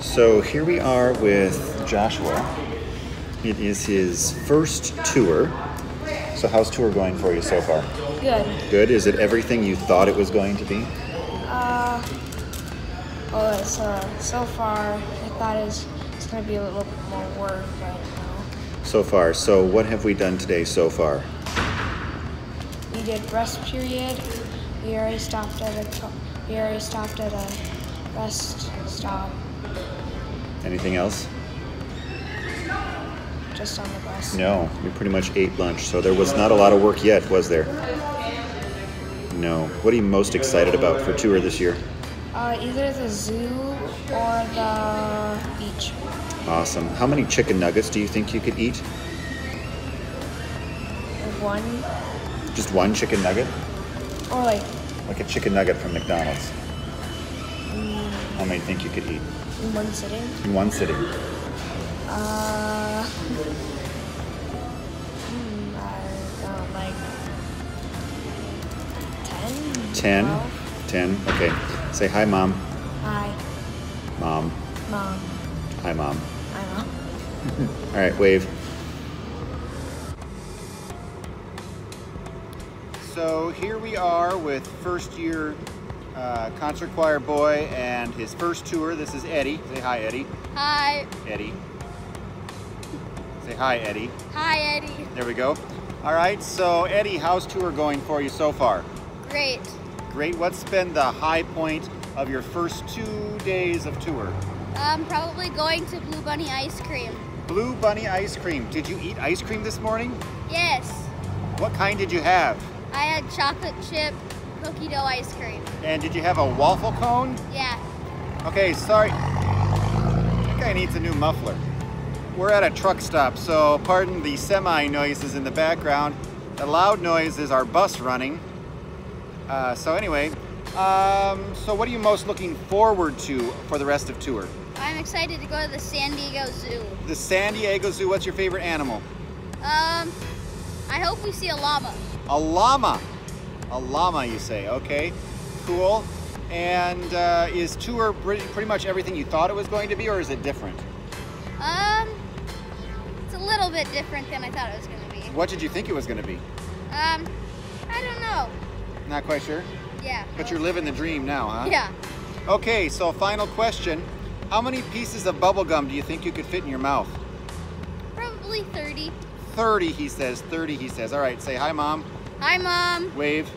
So here we are with Joshua. It is his first tour. So how's tour going for you so far? Good. Good. Is it everything you thought it was going to be? Uh, well, it's, uh, so far, I thought it was, it's going to be a little bit more work, but no. So far. So what have we done today so far? We did rest period. We already stopped at a, we already stopped at a rest stop Anything else? just on the bus. No. We pretty much ate lunch. So there was not a lot of work yet, was there? No. What are you most excited about for tour this year? Uh, either the zoo or the beach. Awesome. How many chicken nuggets do you think you could eat? One, Just one chicken nugget? or like Like a chicken nugget from McDonald's. How many think you could eat? in one sitting. In one sitting. Uh, hmm, I don't like 10? 10? 12? 10? Okay. Say hi, mom. Hi, Mom. mom. Hi, mom. I know. All right, wave. So here we are with first year uh, concert choir boy and his first tour. This is Eddie. Say hi, Eddie. Hi. Eddie. Say hi, Eddie. Hi, Eddie. There we go. All right, so Eddie, how's tour going for you so far? Great. Great. What's been the high point of your first two days of tour? Um, probably going to Blue Bunny ice cream. Blue Bunny ice cream. Did you eat ice cream this morning? Yes. What kind did you have? I had chocolate chip cookie dough ice cream. And did you have a waffle cone? Yeah. Okay, sorry. That guy needs a new muffler. We're at a truck stop, so pardon the semi noises in the background. The loud noise is our bus running. Uh, so anyway, um, so what are you most looking forward to for the rest of tour? I'm excited to go to the San Diego Zoo. The San Diego Zoo, what's your favorite animal? Um, I hope we see a llama. A llama. A llama, you say. Okay, cool. And uh, is tour pretty, pretty much everything you thought it was going to be, or is it different? Um, it's a little bit different than I thought it was going to be. What did you think it was going to be? Um, I don't know. Not quite sure. Yeah. But you're living the dream now, huh? Yeah. Okay, so final question. How many pieces of bubble gum do you think you could fit in your mouth? Probably 30. 30, he says. 30, he says. All right, say hi, Mom. Hi, Mom. Wave.